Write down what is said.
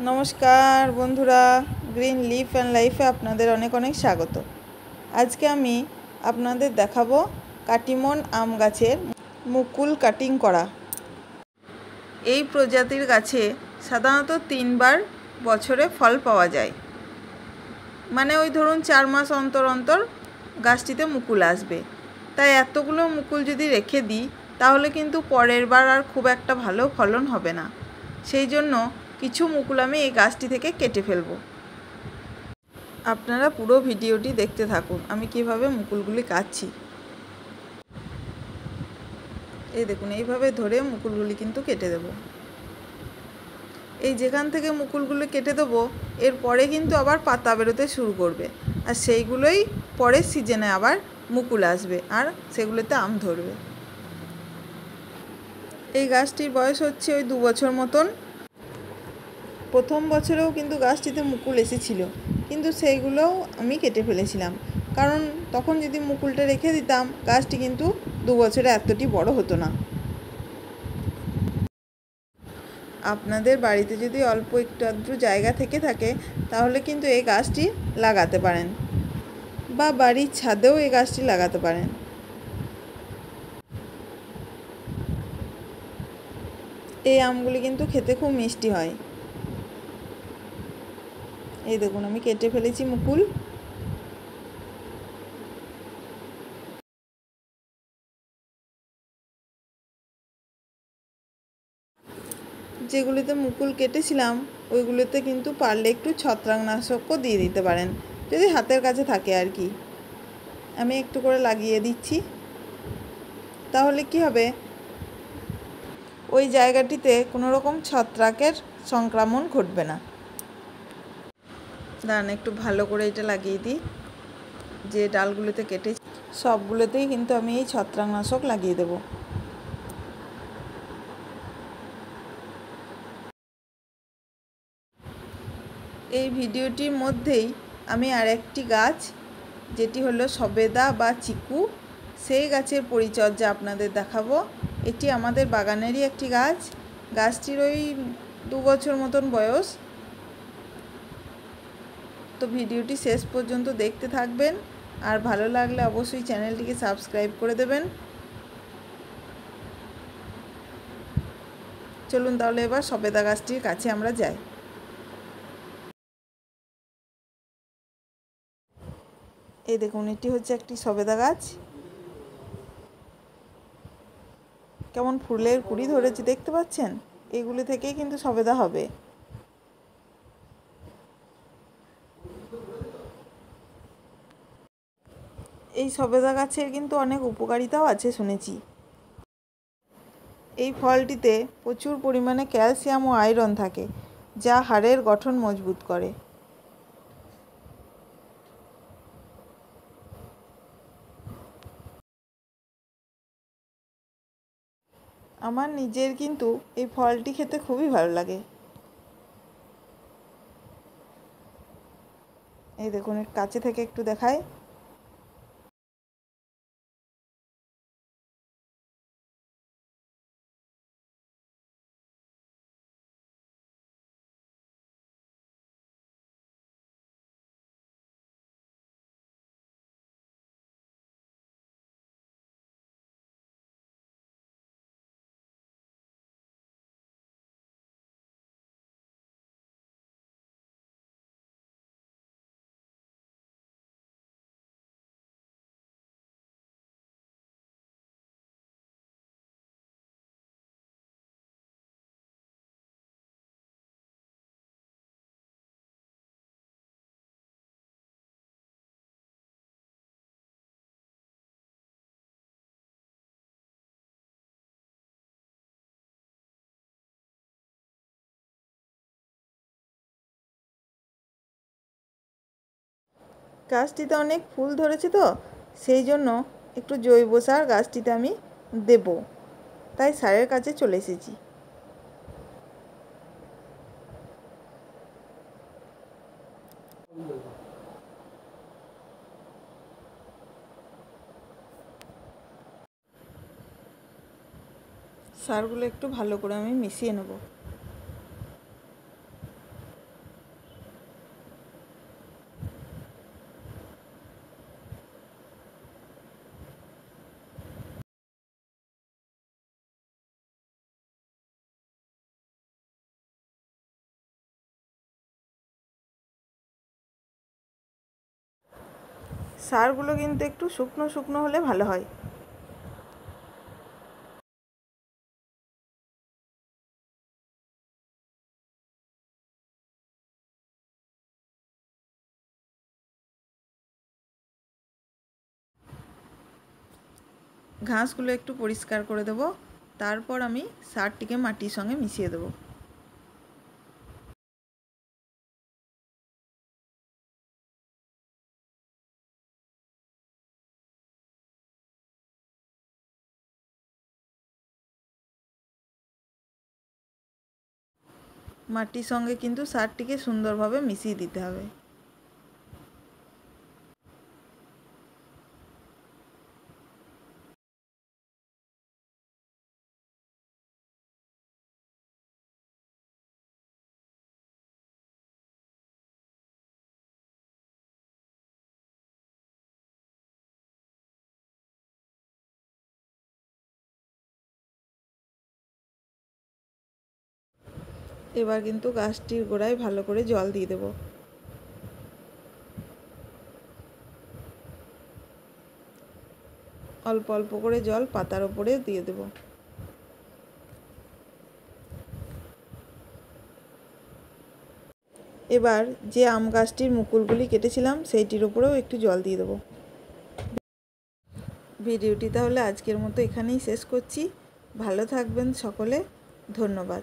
নমস্কার বন্ধুরা green leaf and লাইফে আপনাদের অনেক অনেক স্বাগত। আজকে আমি আপনাদের দেখাবো কাটিমন আম গাছের মুকুল কাটিং করা। এই প্রজাতির গাছে সাধারণত তিনবার বছরে ফল পাওয়া যায়। মানে ওই ধরুন চার মাস অন্তর অন্তর গাছটিতে মুকুল আসবে। তাই এতগুলো মুকুল যদি রেখে দিই, তাহলে কিন্তু পরের বার আর খুব একটা ভালো ফলন হবে না। সেই জন্য কিছু মুকুল আমি এই গাছটি থেকে কেটে ফেলব। আপনারা পুরো ভিডিওটি দেখতে থাকুন, আমি কীভাবে মুকুলগুলি কাটছি। এই দেখুন, এইভাবে ধরে মুকুলগুলি কিন্তু কেটে দেব। এই যেখান থেকে মুকুলগুলো কেটে দেবো এরপরে কিন্তু আবার পাতা বেরোতে শুরু করবে। আর সেইগুলোই পরের সিজনে আবার মুকুল আসবে, আর সেগুলোতে আম ধরবে। এই গাছটির বয়স হচ্ছে ওই দু বছর মতন। প্রথম বছরেও কিন্তু গাছটিতে মুকুল এসেছিল, কিন্তু সেইগুলোও আমি কেটে ফেলেছিলাম। কারণ তখন যদি মুকুলটা রেখে দিতাম, গাছটি কিন্তু দু বছরে এতটি বড় হতো না। আপনাদের বাড়িতে যদি অল্প একটু আধটু জায়গা থেকে থাকে, তাহলে কিন্তু এই গাছটি লাগাতে পারেন। বা বাড়ির ছাদেও এই গাছটি লাগাতে পারেন। এই আমগুলি কিন্তু খেতে খুব মিষ্টি হয়। এই দেখুন, আমি কেটে ফেলেছি মুকুল। যেগুলিতে মুকুল কেটেছিলাম, ওইগুলোতে কিন্তু পারলে একটু ছত্রাকনাশকও দিয়ে দিতে পারেন, যদি হাতের কাছে থাকে আর কি। আমি একটু করে লাগিয়ে দিচ্ছি। তাহলে কি হবে? ওই জায়গাটিতে কোনো রকম ছত্রাকের সংক্রমণ ঘটবে না। দাঁড়ান, একটু ভালো করে এটা লাগিয়ে দিই। যে ডালগুলোতে কেটে সবগুলোতেই কিন্তু আমি এই ছত্রাকনাশক লাগিয়ে দেব। এই ভিডিওটির মধ্যেই আমি আরেকটি গাছ, যেটি হলো সবেদা বা চিকু। সেই গাছের পরিচর্যা আপনাদের দেখাবো। এটি আমাদের বাগানেরই একটি গাছ। গাছটির ওই দু বছর মতন বয়স। তো ভিডিওটি শেষ পর্যন্ত দেখতে থাকবেন। আর ভালো লাগলে অবশ্যই চ্যানেলটিকে সাবস্ক্রাইব করে দেবেন। চলুন তাহলে এবার সবেদা গাছটির কাছে আমরা যাই। এই দেখুন, এটি হচ্ছে একটি সবেদা গাছ। কেমন ফুলের কুড়ি ধরেছে, দেখতে পাচ্ছেন? এগুলি থেকেই কিন্তু সবেদা হবে। এই সবেদা গাছের কিন্তু অনেক উপকারিতাও আছে শুনেছি। এই ফলটিতে প্রচুর পরিমাণে ক্যালসিয়াম ও আয়রন থাকে, যা হাড়ের গঠন মজবুত করে। আমার নিজের কিন্তু এই ফলটি খেতে খুবই ভালো লাগে। এই দেখুন কাছে থেকে একটু দেখায় গাছটিতে অনেক ফুল ধরেছে তো, সেই জন্য একটু জৈব সার গাছটিতে আমি দেব। তাই সারের কাছে চলে এসেছি। সারগুলো একটু ভালো করে আমি মিশিয়ে নেব। সারগুলো কিন্তু একটু শুকনো শুকনো হলে ভালো হয়। ঘাসগুলো একটু পরিষ্কার করে দেবো। তারপর আমি সারটিকে মাটির সঙ্গে মিশিয়ে দেবো। মাটির সঙ্গে কিন্তু সারটিকে সুন্দরভাবে মিশিয়ে দিতে হবে। এবার কিন্তু গাছটির গোড়ায় ভালো করে জল দিয়ে দেবো। অল্প অল্প করে জল পাতার ওপরে দিয়ে দেব। এবার যে আম গাছটির মুকুলগুলি কেটেছিলাম, সেইটির ওপরেও একটু জল দিয়ে দেবো। ভিডিওটি তাহলে আজকের মতো এখানেই শেষ করছি। ভালো থাকবেন সকলে। ধন্যবাদ।